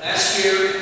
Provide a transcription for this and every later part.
Last year,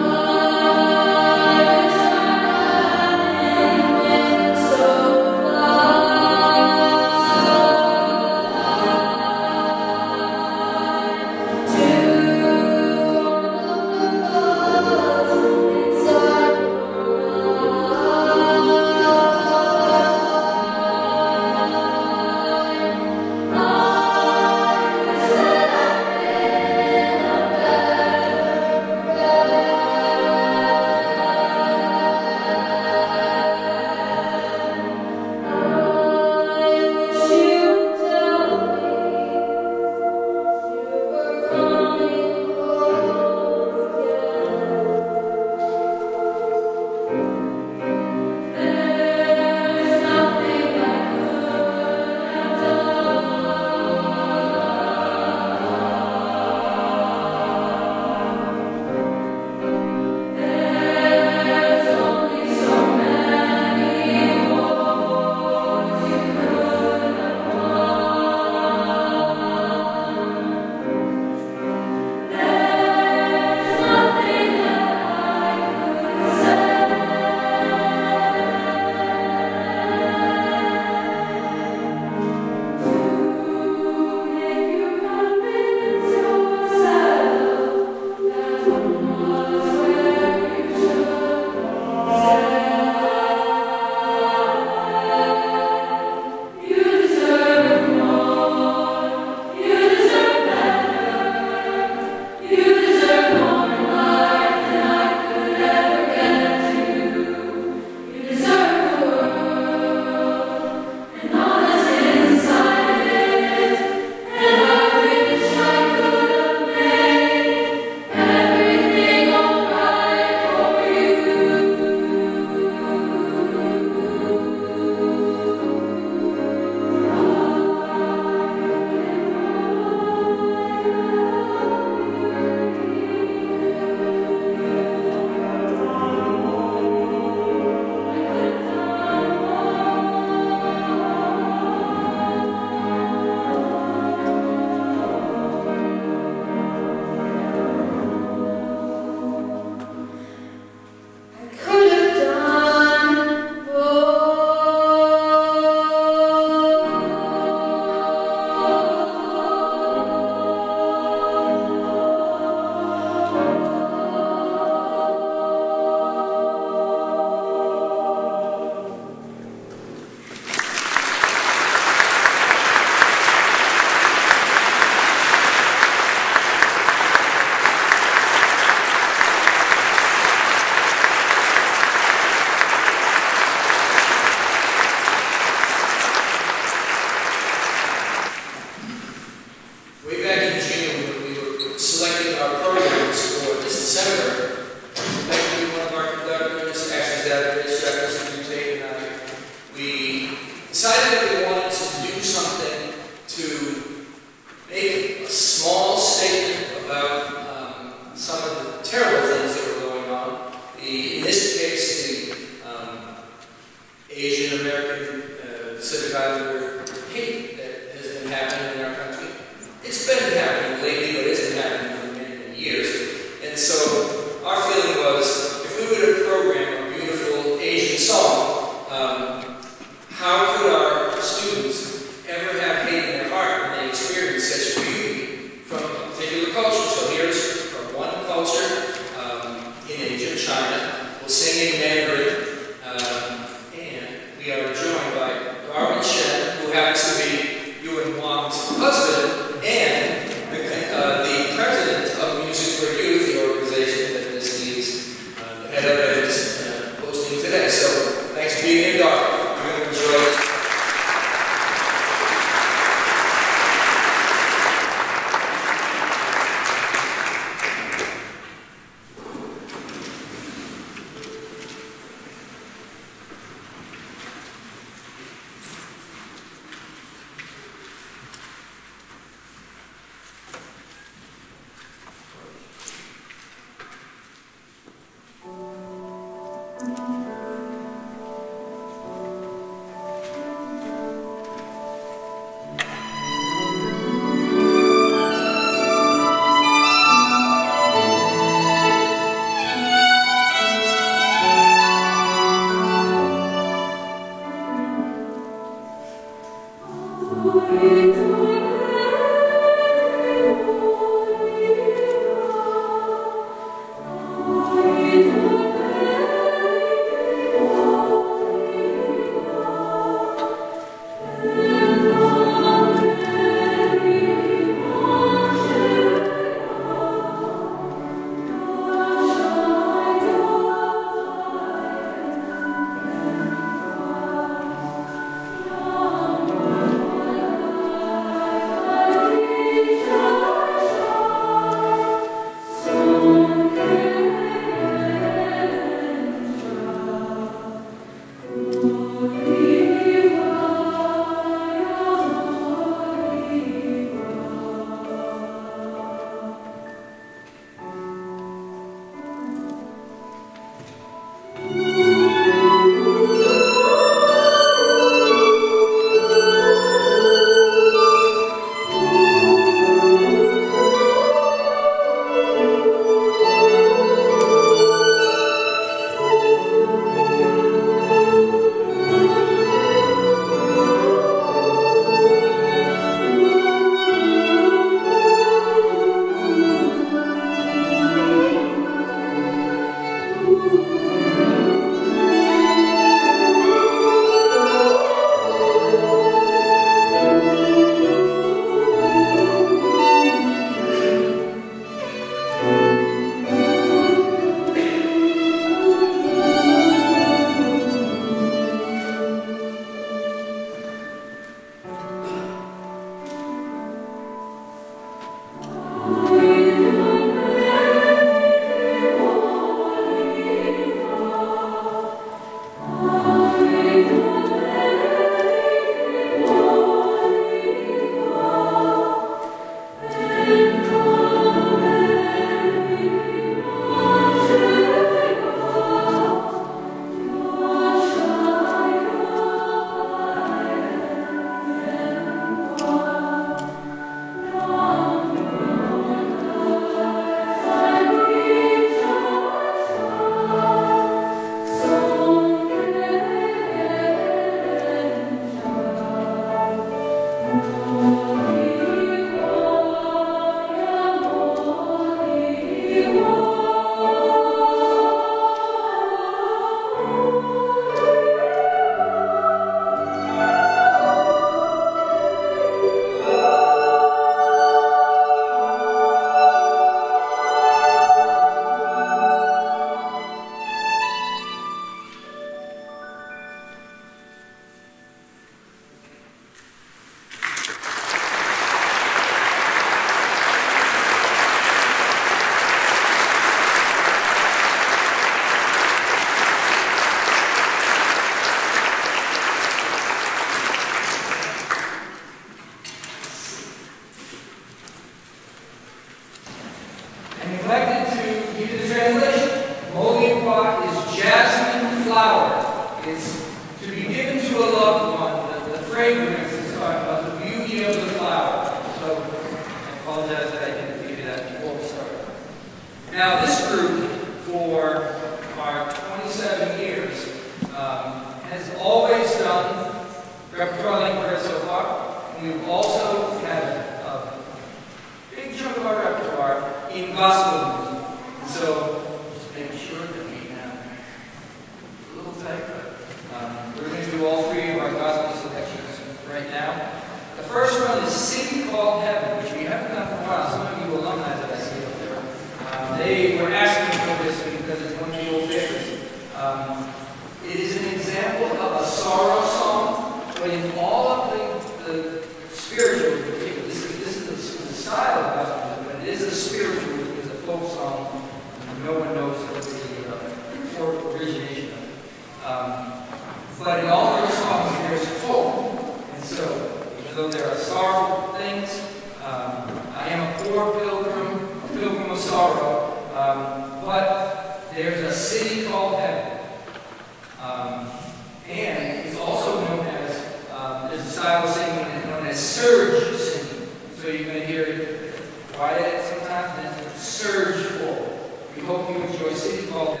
You're going to hear it quiet sometimes and then surge full. We hope you enjoy City Called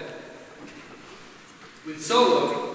Heaven solo.